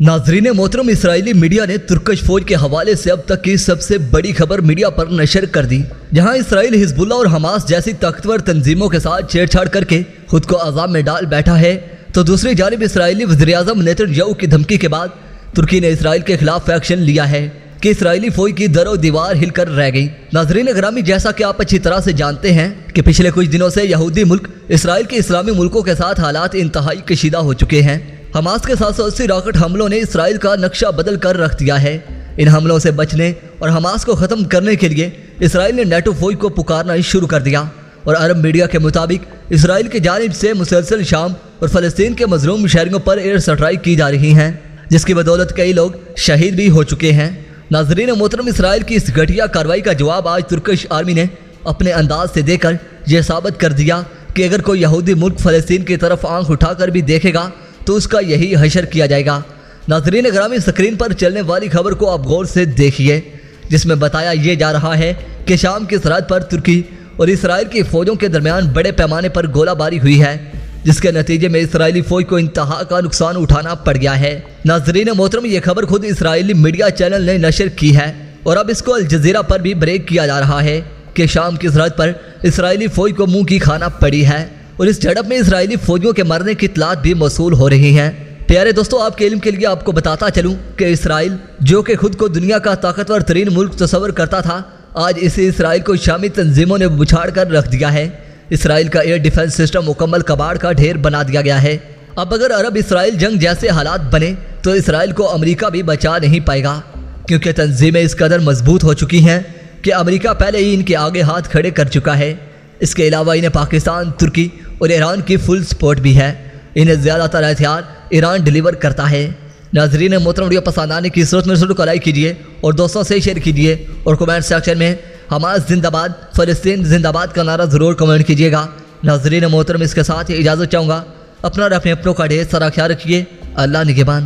नाजरीन मोहतरम, Israeli media ने तुर्कश फौज के हवाले से अब तक की सबसे बड़ी खबर मीडिया पर नशर कर दी, जहाँ इसराइल हिजबुल्ला और हमास जैसी ताकतवर तंजीमों के साथ छेड़छाड़ करके खुद को आजाब में डाल बैठा है। तो दूसरी जानब, इसराइली वजी अजम नेतन्याहू की धमकी के बाद तुर्की ने इसराइल के खिलाफ एक्शन लिया है कि इसराइली फौज की दरो दीवार हिलकर रह गई। नाजरीन ग्रामी जैसा कि आप अच्छी तरह से जानते हैं कि पिछले कुछ दिनों से यहूदी मुल्क, इसराइल के इस्लामी मुल्कों के साथ हालात इंतहाई कशीदा हो चुके हैं। हमास के सात सौ अस्सी रॉकेट हमलों ने इसराइल का नक्शा बदल कर रख दिया है। इन हमलों से बचने और हमास को ख़त्म करने के लिए इसराइल ने नेटो फौज को पुकारना ही शुरू कर दिया और अरब मीडिया के मुताबिक इसराइल की जानब से मुसलसल शाम और फ़लस्तीन के मजलूम शहरों पर एयर स्ट्राइक की जा रही हैं, जिसकी बदौलत कई लोग शहीद भी हो चुके हैं। नाजरीन मोहतरम, इसराइल की इस घटिया कार्रवाई का जवाब आज तुर्कश आर्मी ने अपने अंदाज से देकर यह साबित कर दिया कि अगर कोई यहूदी मुल्क फ़लस्तीन की तरफ़ आँख उठाकर भी देखेगा तो उसका यही हशर किया जाएगा। नाजरीन ग्रामी स्क्रीन पर चलने वाली खबर को आप गौर से देखिए, जिसमें बताया यह जा रहा है कि शाम की सरहद पर तुर्की और इसराइल की फौजों के दरमियान बड़े पैमाने पर गोलाबारी हुई है, जिसके नतीजे में इसराइली फौज को इंतहा का नुकसान उठाना पड़ गया है। नाजरीन मोहतरम, ये खबर खुद इसराइली मीडिया चैनल ने नशर की है और अब इसको अल जजीरा पर भी ब्रेक किया जा रहा है कि शाम की सरहद पर इसराइली फौज को मुँह की खाना पड़ी है। और इस झड़प में इसराइली फौजियों के मरने की इतलात भी मौसू हो रही हैं। प्यारे दोस्तों, आपके इल्म के लिए आपको बताता चलूँ कि इसराइल, जो कि खुद को दुनिया का ताकतवर तरीन मुल्क तस्वर करता था, आज इसे इसराइल को शामी तंजीमों ने बुछाड़ कर रख दिया है। इसराइल का एयर डिफेंस सिस्टम मुकम्मल कबाड़ का ढेर बना दिया गया है। अब अगर अरब इसराइल जंग जैसे हालात बने तो इसराइल को अमेरिका भी बचा नहीं पाएगा, क्योंकि तंजीमें इस कदर मज़बूत हो चुकी हैं कि अमेरिका पहले ही इनके आगे हाथ खड़े कर चुका है। इसके अलावा इन्हें पाकिस्तान, तुर्की और ईरान की फुल सपोर्ट भी है। इन्हें ज़्यादातर हथियार ईरान डिलीवर करता है। नाजरीन, मोहतरम वीडियो पसंद आने की सूरत में शुरू को लाइक कीजिए और दोस्तों से शेयर कीजिए और कमेंट सेक्शन में हमास जिंदाबाद, फ़लस्तीन जिंदाबाद का नारा ज़रूर कमेंट कीजिएगा। नाजरीन, मोहतरम, इसके साथ ही इजाज़त चाहूँगा। अपना और अपने अपनों का ढेर सारा ख्याल रखिए। अल्लाह निगेबान।